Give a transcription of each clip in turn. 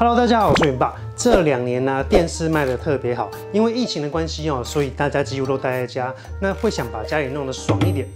Hello，大家好，我是云爸。这两年呢，电视卖的特别好，因为疫情的关系哦，所以大家几乎都待在家，那会想把家里弄得爽一点。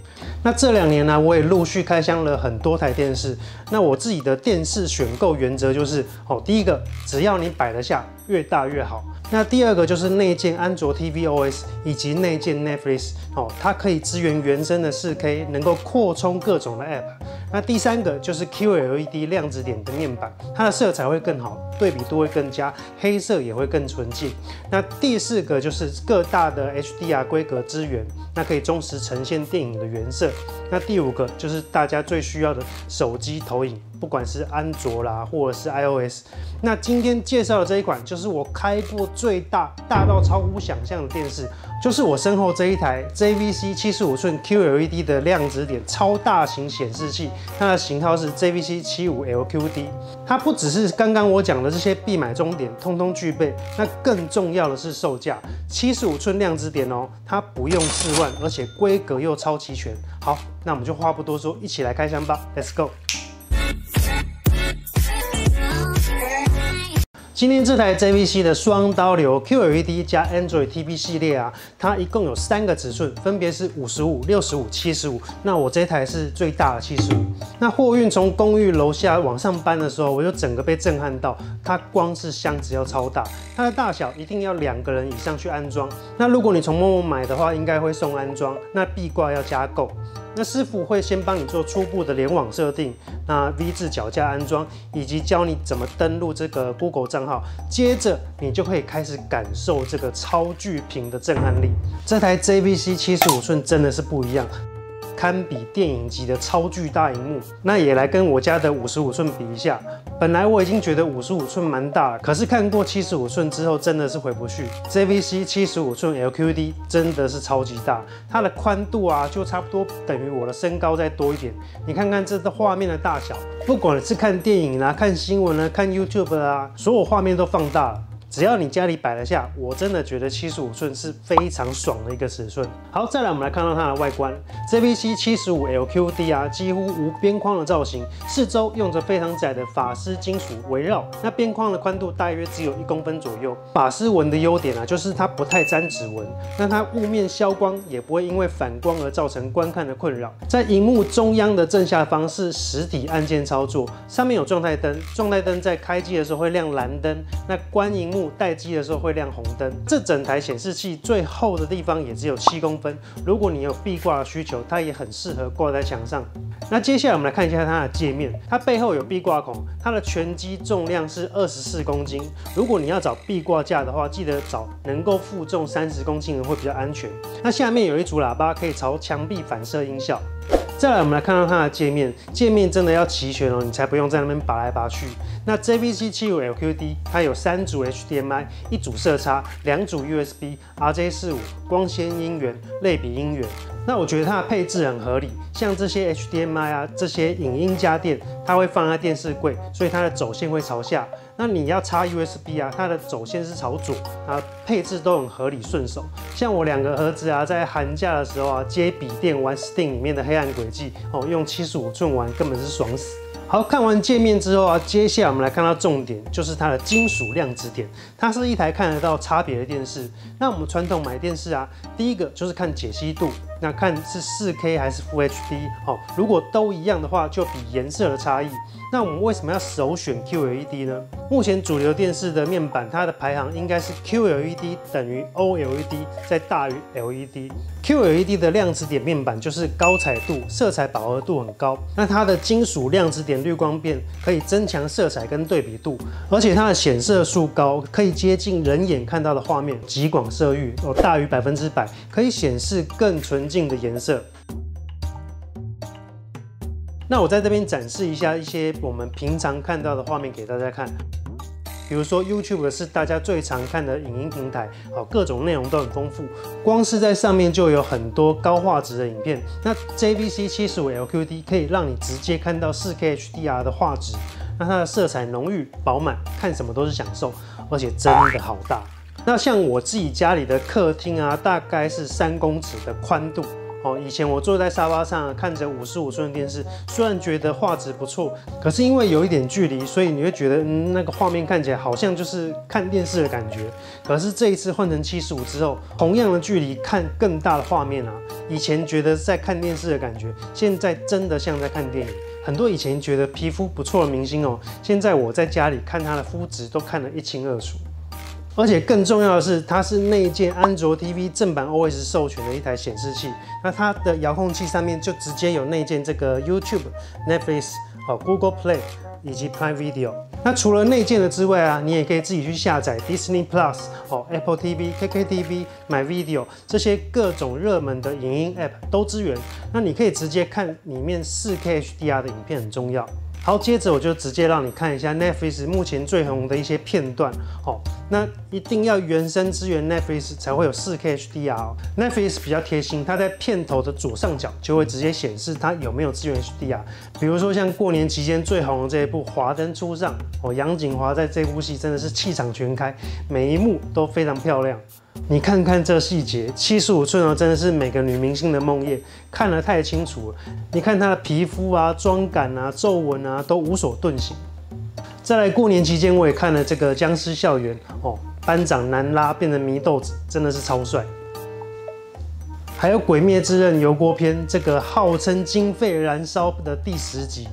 那这两年呢，我也陆续开箱了很多台电视。那我自己的电视选购原则就是哦，第一个，只要你摆得下，越大越好。那第二个就是内建安卓 TV OS 以及内建 Netflix 哦，它可以支援原生的 4K，能够扩充各种的 App。那第三个就是 QLED 量子点的面板，它的色彩会更好，对比度会更佳，黑色也会更纯净。那第四个就是各大的 HDR 规格支援，那可以忠实呈现电影的原色。那第五个就是大家最需要的手机投影。不管是安卓啦，或者是 iOS，那今天介绍的这一款就是我开过最大大到超乎想象的电视，就是我身后这一台 JVC 七十五寸 QLED 的量子点超大型显示器，它的型号是 JVC 七五 LQD。它不只是刚刚我讲的这些必买终点通通具备，那更重要的是售价，七十五寸量子点哦，它不用四万，而且规格又超齐全。好，那我们就话不多说，一起来开箱吧，Let's go。今天这台 JVC 的双刀流 QLED 加 Android TV 系列啊，它一共有三个尺寸，分别是五十五、六十五、七十五。那我这台是最大的七十五。那货运从公寓楼下往上搬的时候，我就整个被震撼到，它光是箱子要超大，它的大小一定要两个人以上去安装。那如果你从陌陌买的话，应该会送安装，那壁挂要加购。那师傅会先帮你做初步的联网设定，那 V 字脚架安装，以及教你怎么登录这个 Google 账好，接着你就可以开始感受这个超巨屏的震撼力。这台 JBC 七十五寸真的是不一样。堪比电影级的超巨大荧幕，那也来跟我家的五十五寸比一下。本来我已经觉得五十五寸蛮大，可是看过七十五寸之后，真的是回不去。JVC 七十五寸 LQD 真的是超级大，它的宽度啊，就差不多等于我的身高再多一点。你看看这个画面的大小，不管是看电影啊、看新闻啊、看 YouTube 啊，所有画面都放大了。只要你家里摆得下，我真的觉得七十五寸是非常爽的一个尺寸。好，再来我们来看到它的外观，JVC 七十五 LQD 啊，几乎无边框的造型，四周用着非常窄的法丝金属围绕，那边框的宽度大约只有一公分左右。法丝纹的优点啊，就是它不太沾指纹，那它雾面消光也不会因为反光而造成观看的困扰。在荧幕中央的正下方是实体按键操作，上面有状态灯，状态灯在开机的时候会亮蓝灯，那关荧幕。待机的时候会亮红灯。这整台显示器最厚的地方也只有七公分。如果你有壁挂的需求，它也很适合挂在墙上。那接下来我们来看一下它的界面。它背后有壁挂孔，它的全机重量是二十四公斤。如果你要找壁挂架的话，记得找能够负重三十公斤的会比较安全。那下面有一组喇叭，可以朝墙壁反射音效。再来，我们来看到它的界面，界面真的要齐全哦，你才不用在那边拔来拔去。那 JVC 七五 LQD 它有三组 HDMI，一组色差，两组 USB、RJ 四五光纤音源、类比音源。那我觉得它的配置很合理，像这些 HDMI 啊，这些影音家电，它会放在电视柜，所以它的走线会朝下。那你要插 USB 啊，它的走线是朝左啊，配置都很合理顺手。像我两个儿子啊，在寒假的时候啊，接笔电玩 Steam 里面的黑暗轨迹哦，用七十五寸玩根本是爽死。好看完界面之后啊，接下来我们来看到重点，就是它的金属量子点。它是一台看得到差别的电视。那我们传统买电视啊，第一个就是看解析度。那看是四 K 还是 Full HD，好，如果都一样的话，就比颜色的差异。那我们为什么要首选 QLED 呢？目前主流电视的面板，它的排行应该是 QLED 等于 OLED 再大于 LED。QLED 的量子点面板就是高彩度，色彩饱和度很高。那它的金属量子点滤光变可以增强色彩跟对比度，而且它的显色数高，可以接近人眼看到的画面，极广色域哦，大于百分之百，可以显示更纯。净的颜色。那我在这边展示一下一些我们平常看到的画面给大家看。比如说 YouTube 是大家最常看的影音平台，好，各种内容都很丰富。光是在上面就有很多高画质的影片。那 JVC 七十五 LQD 可以让你直接看到 4K HDR 的画质。那它的色彩浓郁饱满，看什么都是享受，而且真的好大。那像我自己家里的客厅啊，大概是三公尺的宽度哦，以前我坐在沙发上看着五十五寸的电视，虽然觉得画质不错，可是因为有一点距离，所以你会觉得嗯那个画面看起来好像就是看电视的感觉。可是这一次换成七十五之后，同样的距离看更大的画面啊，以前觉得在看电视的感觉，现在真的像在看电影。很多以前觉得皮肤不错的明星哦，现在我在家里看他的肤质都看得一清二楚。而且更重要的是，它是内建安卓 TV 正版 OS 授权的一台显示器。那它的遥控器上面就直接有内建这个 YouTube、Netflix、哦 Google Play 以及 Prime Video。那除了内建的之外啊，你也可以自己去下载 Disney Plus、哦 Apple TV、KKTV、My Video 这些各种热门的影音 App 都支援。那你可以直接看里面 4K HDR 的影片，很重要。好，接着我就直接让你看一下 Netflix 目前最红的一些片段。哦，那一定要原生支援 Netflix 才会有 4K HDR。哦 Netflix 比较贴心，它在片头的左上角就会直接显示它有没有支援 HDR。比如说像过年期间最红的这一部《华灯初上》，哦，杨锦华在这部戏真的是气场全开，每一幕都非常漂亮。你看看这细节，七十五寸哦，真的是每个女明星的梦魇，看得太清楚了。你看她的皮肤啊、妆感啊、皱纹啊，都无所遁形。再来过年期间，我也看了这个《僵尸校园》哦，班长南拉变成祢豆子，真的是超帅。还有《鬼灭之刃》油锅篇，这个号称经费燃烧的第十集，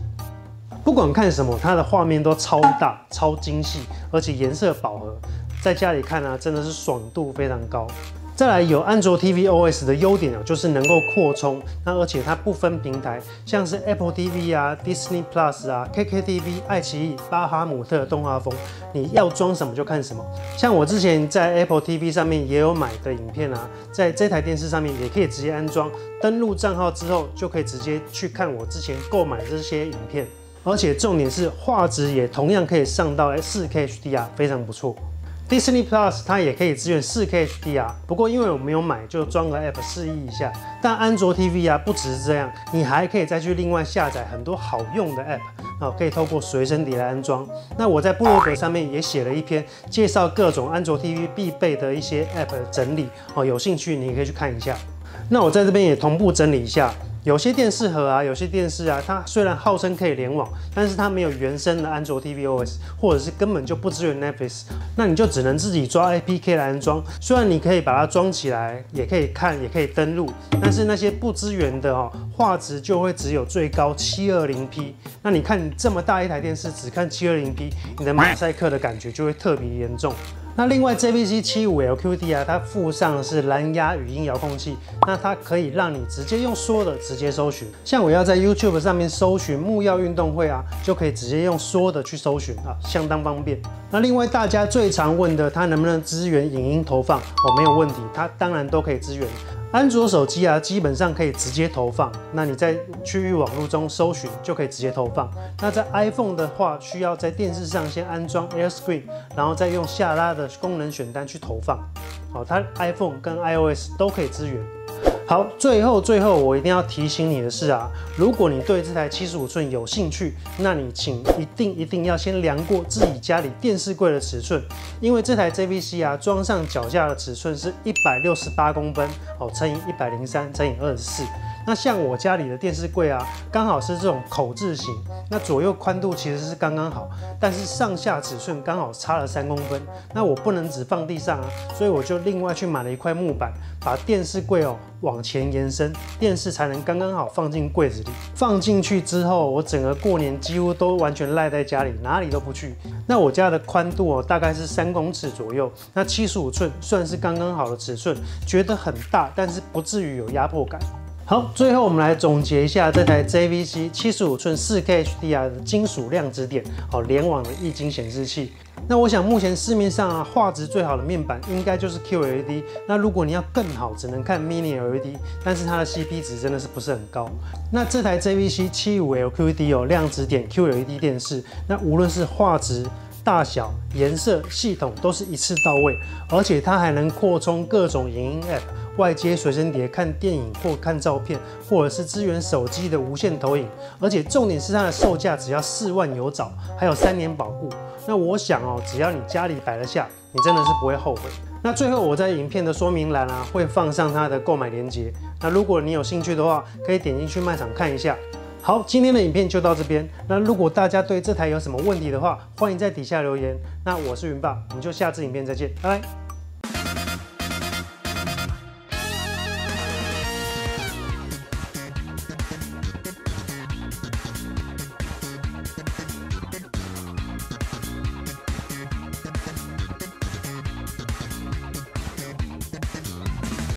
不管看什么，它的画面都超大、超精细，而且颜色饱和。在家里看啊，真的是爽度非常高。再来有安卓 TV OS 的优点啊，就是能够扩充，那而且它不分平台，像是 Apple TV 啊、Disney Plus 啊、KKTV、爱奇艺、巴哈姆特动画风，你要装什么就看什么。像我之前在 Apple TV 上面也有买的影片啊，在这台电视上面也可以直接安装，登录账号之后就可以直接去看我之前购买这些影片，而且重点是画质也同样可以上到 4K HDR，非常不错。Disney Plus 它也可以支援 4K HDR，不过因为我没有买，就装个 App 试意一下。但安卓 TV 啊，不只是这样，你还可以再去另外下载很多好用的 App，哦，可以透过随身碟来安装。那我在部落格上面也写了一篇介绍各种安卓 TV 必备的一些 App 整理，哦，有兴趣你也可以去看一下。那我在这边也同步整理一下。有些电视盒啊，有些电视啊，它虽然号称可以联网，但是它没有原生的安卓 TV OS，或者是根本就不支援 Netflix，那你就只能自己抓 APK 来安装。虽然你可以把它装起来，也可以看，也可以登录，但是那些不支援的哦，画质就会只有最高 720P。那你看你这么大一台电视，只看 720P，你的马赛克的感觉就会特别严重。那另外 JVC 七五 LQD 啊，它附上的是蓝牙语音遥控器，那它可以让你直接用说的直接搜寻。像我要在 YouTube 上面搜寻木曜运动会啊，就可以直接用说的去搜寻啊，相当方便。那另外大家最常问的，它能不能支援影音投放？哦，没有问题，它当然都可以支援。安卓手机啊，基本上可以直接投放。那你在区域网络中搜寻就可以直接投放。那在 iPhone 的话，需要在电视上先安装 AirScreen，然后再用下拉的功能选单去投放。好，它 iPhone 跟 iOS 都可以支援。好，最后最后我一定要提醒你的是啊，如果你对这台七十五寸有兴趣，那你请一定一定要先量过自己家里电视柜的尺寸，因为这台 JVC 啊装上脚架的尺寸是一百六十八公分，哦乘以一百零三乘以二十四。那像我家里的电视柜啊，刚好是这种口字形，那左右宽度其实是刚刚好，但是上下尺寸刚好差了三公分，那我不能只放地上啊，所以我就另外去买了一块木板，把电视柜哦往前延伸，电视才能刚刚好放进柜子里。放进去之后，我整个过年几乎都完全赖在家里，哪里都不去。那我家的宽度哦大概是三公尺左右，那七十五寸算是刚刚好的尺寸，觉得很大，但是不至于有压迫感。好，最后我们来总结一下这台 JVC 七十五寸四 K HDR 的金属量子点，好联网的液晶显示器。那我想目前市面上啊画质最好的面板应该就是 QLED。那如果你要更好，只能看 Mini LED，但是它的 CP 值真的是不是很高。那这台 JVC 七五 LQD 有量子点 QLED 电视，那无论是画质、大小、颜色、系统都是一次到位，而且它还能扩充各种影音 App。外接随身碟看电影或看照片，或者是支援手机的无线投影，而且重点是它的售价只要四万有找，还有三年保护。那我想哦，只要你家里摆得下，你真的是不会后悔。那最后我在影片的说明栏啊，会放上它的购买链接。那如果你有兴趣的话，可以点进去卖场看一下。好，今天的影片就到这边。那如果大家对这台有什么问题的话，欢迎在底下留言。那我是云爸，我们就下次影片再见，拜拜。